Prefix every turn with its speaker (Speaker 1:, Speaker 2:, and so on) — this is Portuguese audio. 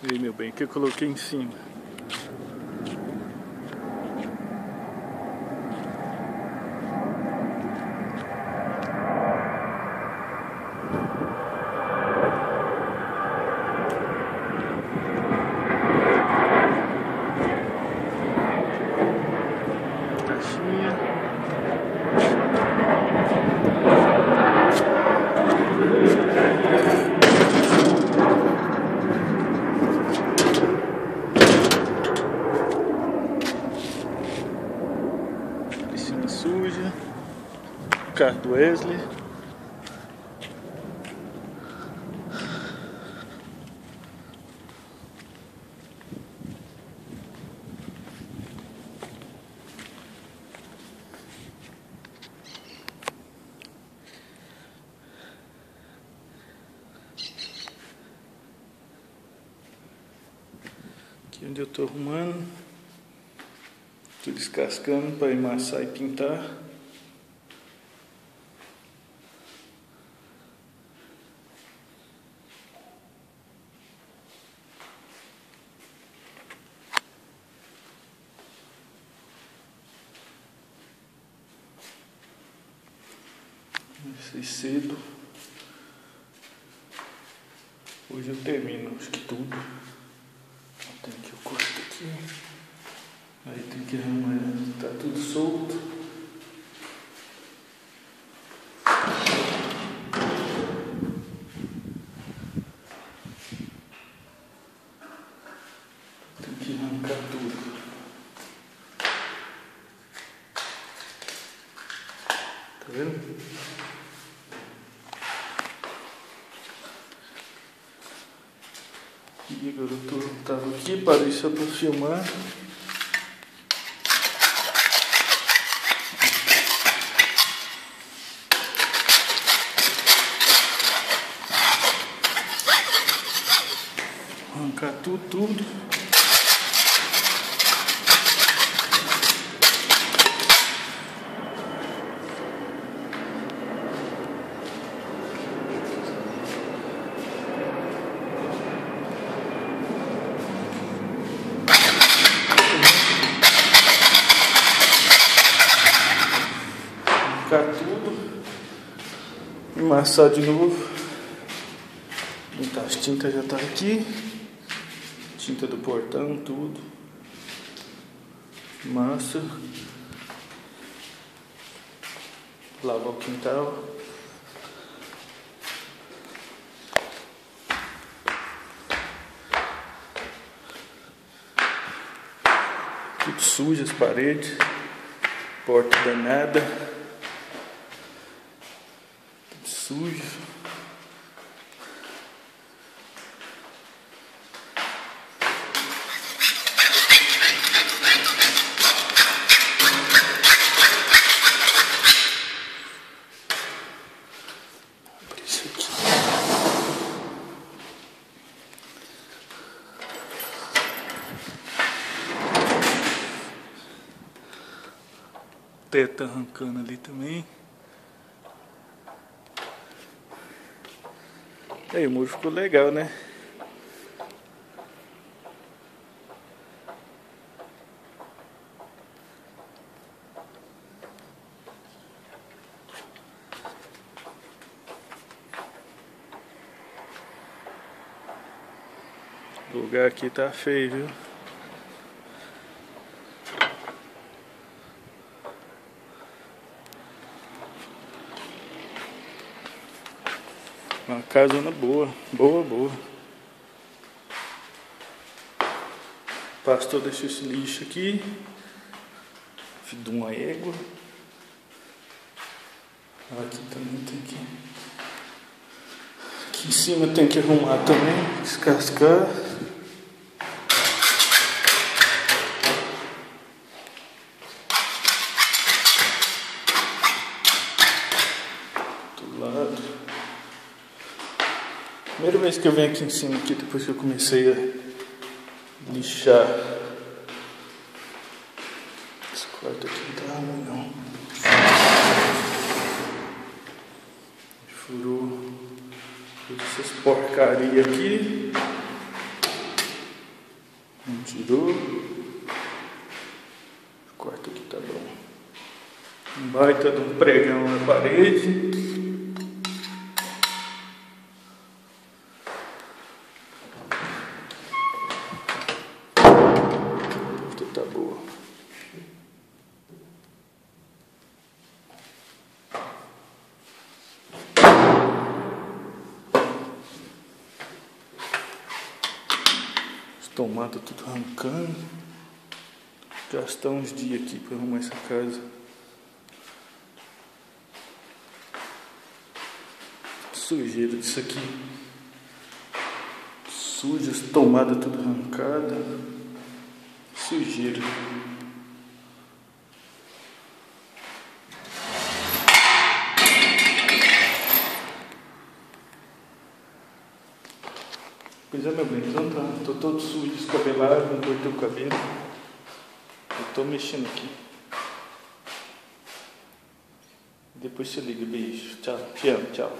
Speaker 1: E aí, meu bem, que eu coloquei em cima? Caixinha. Carro do Wesley. Aqui onde eu estou arrumando. Tô descascando para emassar e pintar. Comecei cedo. Hoje eu termino, acho que tudo. Tem aqui o corte aqui. Aí tem que arrumar, tá tudo solto. Tem que arrancar tudo. Tá vendo? Agora eu tô, tava aqui, parei só pra filmar. Arrancar tudo, tudo. Arrancar tudo. Emassar de novo. Então, as tintas já tá aqui. Tinta do portão, tudo. Massa. Lavar o quintal. Tudo sujo as paredes. Porta danada. Sujo. Aqui. Teto arrancando ali também. E aí, o muro ficou legal, né? O lugar aqui tá feio, viu? Uma casona boa, boa, boa. O pastor deixou esse lixo aqui. De uma égua. Aqui também tem que. Aqui em cima tem que arrumar também, descascar. Do lado. Primeira vez que eu venho aqui em cima aqui, depois que eu comecei a lixar. Esse quarto aqui não tá não. Furou todas essas porcaria aqui. Tirou. O quarto aqui tá bom. Um baita de um pregão na parede. tá boa. Tomada tudo arrancando. Gastar uns dias aqui para arrumar essa casa. Sujeira disso aqui. Sujas, tomada tudo arrancada. Sujeira. Pois é, meu bem, então tá. Tô todo sujo, descabelado, não cortei o cabelo. Eu tô mexendo aqui. Depois você liga, beijo. Tchau, te amo, tchau.